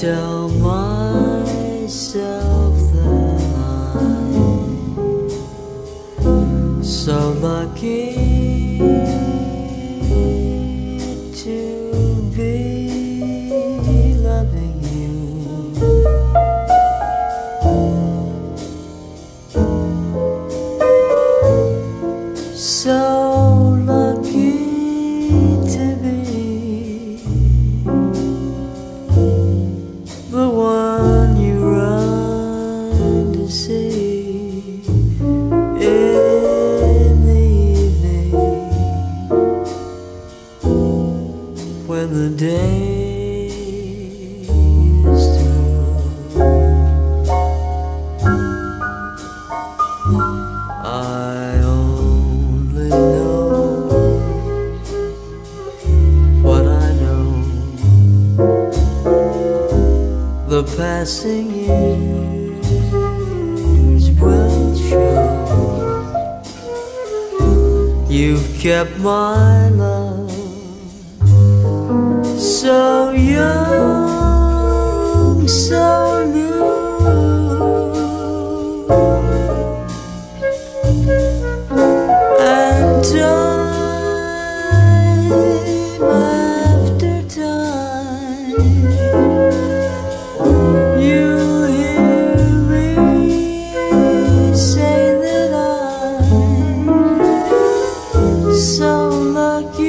tell myself that I'm so lucky to be loving you. So passing years will show you've kept my love so young, down the queue.